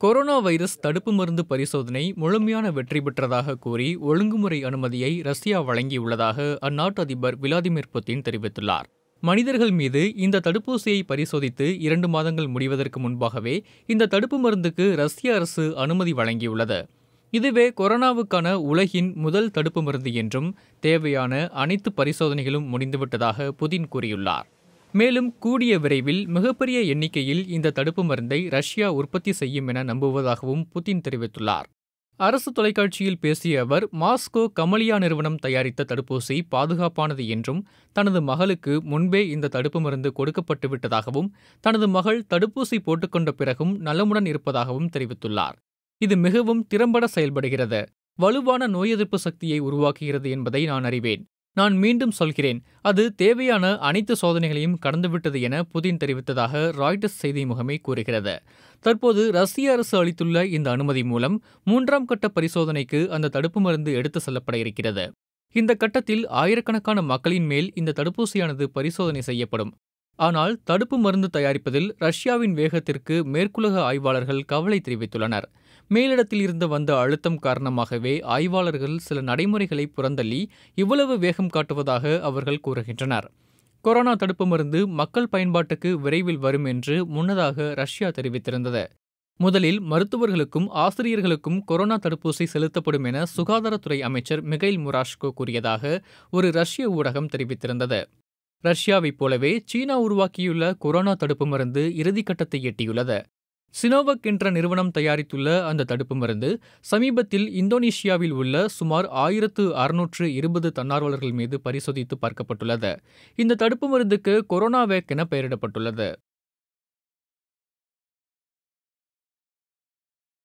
Corona virus தடுப்பு மருந்து பரிசோதனை முழுமையான வெற்றி பெற்றதாக கூறி ஒழுங்குமுறை அனுமதியை ரஷ்யா வழங்கியுள்ளதாக அந்நாட்டு அதிபர் விளாடிமிர் புட்டின் தெரிவித்துள்ளார். மனிதர்கள் மீது இந்த தடுப்பூசியை பரிசோதித்து இரண்டு மாதங்கள் முடிவதற்கு முன்பாகவே இந்த தடுப்பு மருந்துக்கு ரஷ்ய அரசு அனுமதி வழங்கியுள்ளது. இதுவே கொரோனாவுக்கான உலகின் முதல் தடுப்பு மருந்து என்றும் தேவையான அனைத்து பரிசோதனைகளும் முடிந்துவிட்டதாக புதின் கூறியுள்ளார். மேலும் கூடிய விரைவில் மிகப்பெரிய எண்ணிக்கையில் இந்த தடுப்பு மருந்தை ரஷ்யா உற்பத்தி செய்யும் என நம்புவதாகவும் புதின் தெரிவித்துள்ளார். அரசு தொலைக்காட்சியில் பேசிய அவர் மாஸ்கோ கமலியா நிறுவனம் தயாரித்த தடுப்பூசி பாதுகாப்பானது என்றும் தனது மகளுக்கு முன்பே இந்த தடுப்பு மருந்து கொடுக்கப்பட்டு விட்டதாகவும் தனது மகள் தடுப்பூசி போட்டுக்கொண்ட பிறகும் நலமுடன் இருப்பதாகவும் தெரிவித்துள்ளார். இது மிகவும் திறம்பட செயல்படுகிறது. வலுவான நோய் எதிர்ப்பு சக்தியை உருவாக்குகிறது என்பதை நான் அறிவேன். நான் மீண்டும் சொல்கிறேன். அது தேவையான அனைத்து சோதனைகளையும் கடந்துவிட்டது என புதின் தெரிவித்ததாக ராய்டர்ஸ் செய்தி முகமை கூறுகிறது. தற்போது ரஷ்ய அரசு அளித்துள்ள இந்த அனுமதி மூலம் மூன்றாம் கட்ட பரிசோதனைக்கு அந்த தடுப்பு மருந்து எடுத்து செல்லப்பட இருக்கிறது. இந்த கட்டத்தில் ஆயிரக்கணக்கான மக்களின் மேல் இந்த தடுப்பூசியானது பரிசோதனை செய்யப்படும். ஆனால் தடுப்பு மருந்து தயாரிப்பதில் ரஷ்யாவின் வேகத்திற்கு மேற்குலக ஆய்வாளர்கள் கவலை தெரிவித்துள்ளனர். மேலிடத்தில் இருந்து வந்த அழுத்தம் காரணமாகவே ஆய்வாளர்கள் சில நடைமுறைகளை புறந்தள்ளி இவ்வளவு வேகம் காட்டுவதாக அவர்கள் கூறுகின்றனர். கொரோனா தடுப்பு மருந்து மக்கள் பயன்பாட்டுக்கு விரைவில் வரும் என்று முன்னதாக ரஷ்யா தெரிவித்திருந்தது. முதலில் மருத்துவர்களுக்கும் ஆசிரியர்களுக்கும் கொரோனா தடுப்பூசி செலுத்தப்படும் என சுகாதாரத்துறை அமைச்சர் மிகைல் முராஷ்கோ கூறியதாக ஒரு ரஷ்ய ஊடகம் தெரிவித்திருந்தது. ரஷ்யாவைப் போலவே சீனா உருவாக்கியுள்ள கொரோனா தடுப்பு மருந்து இறுதிக்கட்டத்தை எட்டியுள்ளது. சினோவக் என்ற நிறுவனம் தயாரித்துள்ள அந்த தடுப்பு மருந்து சமீபத்தில் இந்தோனேஷியாவில் உள்ள சுமார் ஆயிரத்து அறுநூற்று இருபது தன்னார்வலர்கள் மீது பரிசோதித்து பார்க்கப்பட்டுள்ளது. இந்த தடுப்பு மருந்துக்கு கொரோனா வேக் என பெயரிடப்பட்டுள்ளது.